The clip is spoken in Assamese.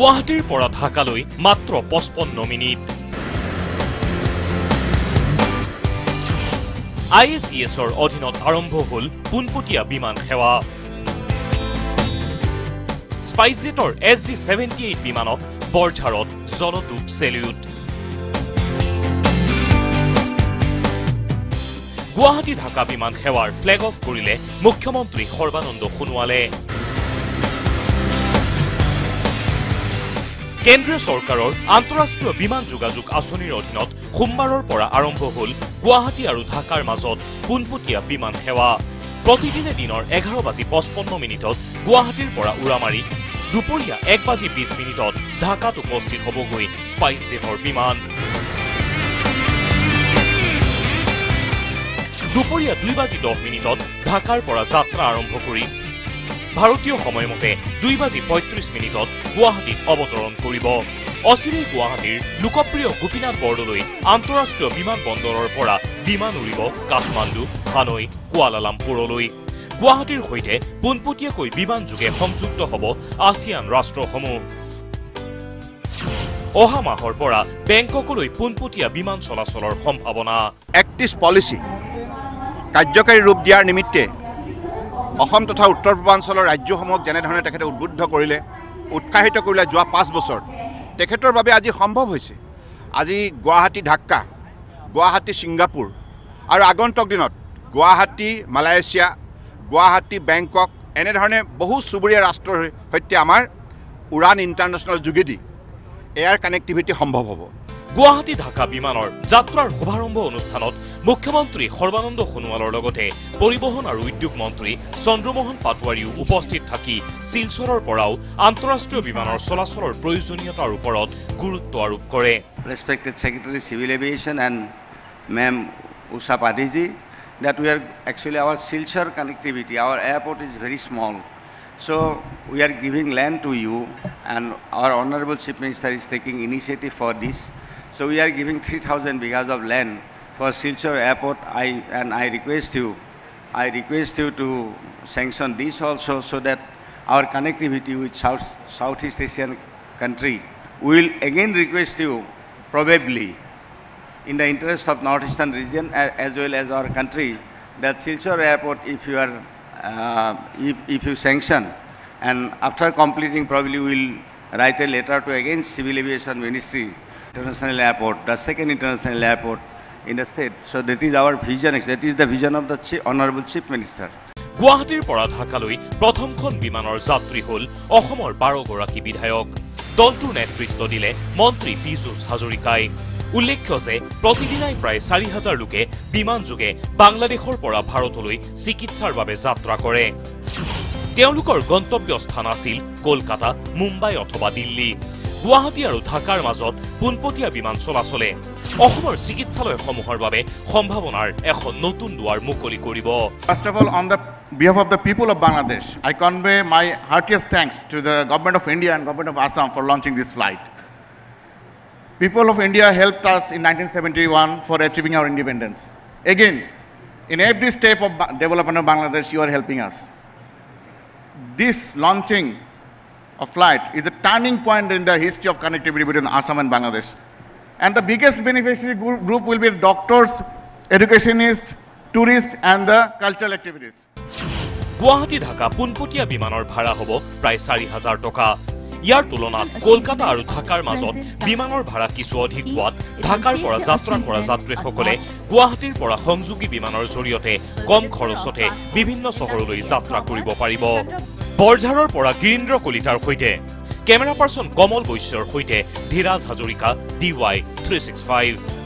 গুৱাহাটীৰ পৰা ঢাকালৈ মাত্ৰ পঁচপন্ন মিনিট। আই এ চি এছৰ অধীনত আৰম্ভ হ'ল পোনপটীয়া বিমান সেৱা। স্পাইচজেটৰ এছ জি ছেভেণ্টি এইট বিমানক বৰঝাৰত জলটোপ চেলিউট গুৱাহাটী ঢাকা বিমান সেৱাৰ ফ্লেগ অফ কৰিলে মুখ্যমন্ত্ৰী সৰ্বানন্দ সোণোৱালে। কেন্দ্ৰীয় চৰকাৰৰ আন্তঃৰাষ্ট্ৰীয় বিমান যোগাযোগ আঁচনিৰ অধীনত সোমবাৰৰ পৰা আৰম্ভ হ'ল গুৱাহাটী আৰু ঢাকাৰ মাজত পোনপটীয়া বিমান সেৱা। প্ৰতিদিনে দিনৰ এঘাৰ বাজি পঁচপন্ন মিনিটত গুৱাহাটীৰ পৰা উৰা মাৰি দুপৰীয়া এক বাজি বিছ মিনিটত ঢাকাত উপস্থিত হ'বগৈ স্পাইচ জেটৰ বিমান। দুপৰীয়া দুই বাজি দহ মিনিটত ঢাকাৰ পৰা যাত্ৰা আৰম্ভ কৰি ভাৰতীয় সময়মতে দুই বাজি পঁয়ত্ৰিশ মিনিটত গুৱাহাটীত অৱতৰণ কৰিব। অচিৰেই গুৱাহাটীৰ লোকপ্ৰিয় গোপীনাথ বৰদলৈ আন্তঃৰাষ্ট্ৰীয় বিমান বন্দৰৰ পৰা বিমান উৰিব কাঠমাণ্ডু হানৈ কুৱালালামপুৰলৈ। গুৱাহাটীৰ সৈতে পোনপটীয়াকৈ বিমান যোগে সংযুক্ত হ'ব আছিয়ান ৰাষ্ট্ৰসমূহ। অহা মাহৰ পৰা বেংককলৈ পোনপটীয়া বিমান চলাচলৰ সম্ভাৱনা। একত্ৰিছ পলিচি। কাৰ্যকাৰী ৰূপ দিয়াৰ নিমিত্তে অসম তথা উত্তৰ পূৰ্বাঞ্চলৰ ৰাজ্যসমূহক যেনেধৰণে তেখেতে উদ্বুদ্ধ কৰিলে উৎসাহিত কৰিলে যোৱা পাঁচ বছৰ তেখেতৰ বাবে আজি সম্ভৱ হৈছে। আজি গুৱাহাটী ঢাকা গুৱাহাটী ছিংগাপুৰ আৰু আগন্তুক দিনত গুৱাহাটী মালয়েছিয়া গুৱাহাটী বেংকক এনেধৰণে বহু চুবুৰীয়া ৰাষ্ট্ৰৰ সৈতে আমাৰ উৰাণ ইণ্টাৰনেশ্যনেল যোগেদি এয়াৰ কানেক্টিভিটি সম্ভৱ হ'ব। গুৱাহাটী ঢাকা বিমানৰ যাত্ৰাৰ শুভাৰম্ভ অনুষ্ঠানত মুখ্যমন্ত্ৰী সৰ্বানন্দ সোণোৱালৰ লগতে পৰিবহণ আৰু উদ্যোগ মন্ত্ৰী চন্দ্ৰমোহন পাটোৱাৰীও উপস্থিত থাকি শিলচৰৰ পৰাও আন্তঃৰাষ্ট্ৰীয় বিমানৰ চলাচলৰ প্ৰয়োজনীয়তাৰ ওপৰত গুৰুত্ব আৰোপ কৰে respected Secretary Civil Aviation and Ma'am Usha Padiji, that we are actually our Silchar connectivity, our airport is very small. So we are giving land to you and our Honorable Chief Minister is taking initiative for this. So we are giving 3,000 bighas of land for Silchar airport I, and I request you, I request you to sanction this also so that our connectivity with South, Southeast Asian country. Will again request you probably in the interest of northeastern region as well as our country that Silchar airport if you are uh, if, if you sanction and after completing probably we will write a letter to again civil aviation ministry international airport the second international airport in the state. So that is our vision that is the vision of the chief, honorable chief minister. গুৱাহাটীৰ পৰা ঢাকালৈ প্ৰথমখন বিমানৰ যাত্ৰী হ'ল অসমৰ বাৰগৰাকী বিধায়ক। দলটোৰ নেতৃত্ব দিলে মন্ত্ৰী পীযুষ হাজৰিকাই। উল্লেখ্য যে প্ৰতিদিনাই প্ৰায় চাৰি হাজাৰ লোকে বিমান যোগে বাংলাদেশৰ পৰা ভাৰতলৈ চিকিৎসাৰ বাবে যাত্ৰা কৰে। তেওঁলোকৰ গন্তব্য স্থান আছিল কলকাতা মুম্বাই অথবা দিল্লী। গুৱাহাটী আৰু ঢাকাৰ মাজত পোনপটীয়া বিমান চলাচলে অসমৰ চিকিৎসালয়সমূহৰ বাবে সম্ভাৱনাৰ এখন নতুন দুৱাৰ মুকলি কৰিব First of all, on the behalf of the people of Bangladesh, I convey my heartiest thanks to the government of India and government of Assam for launching this flight. People of India helped us in 1971 for achieving our independence. Again, in every step of Ba- development of Bangladesh, you are helping us. This launching of flight is a turning point in the history of connectivity between Assam and Bangladesh. And the biggest beneficiary group will be doctors, educationists, tourists, and the cultural activities. Guwahati Dhaka পোনপটীয়া বিমানৰ ভাড়া হ'ব প্ৰায় চাৰি হাজাৰ টকা ইয়াৰ তুলনাত কলকাতা আৰু ঢাকাৰ মাজত বিমানৰ ভাড়া কিছু অধিক হোৱাত ঢাকাৰ পৰা যাত্ৰা কৰা যাত্ৰীসকলে গুৱাহাটীৰ পৰা সংযোগী বিমানৰ জৰিয়তে কম খৰচতে বিভিন্ন চহৰলৈ যাত্ৰা কৰিব পাৰিব বৰঝাৰৰ পৰা গিৰীন্দ্ৰ কলিতাৰ সৈতে। কেমেৰা পাৰ্চন কমল বৈশ্যৰ সৈতে Dhiraj Hazarika D Y three six five.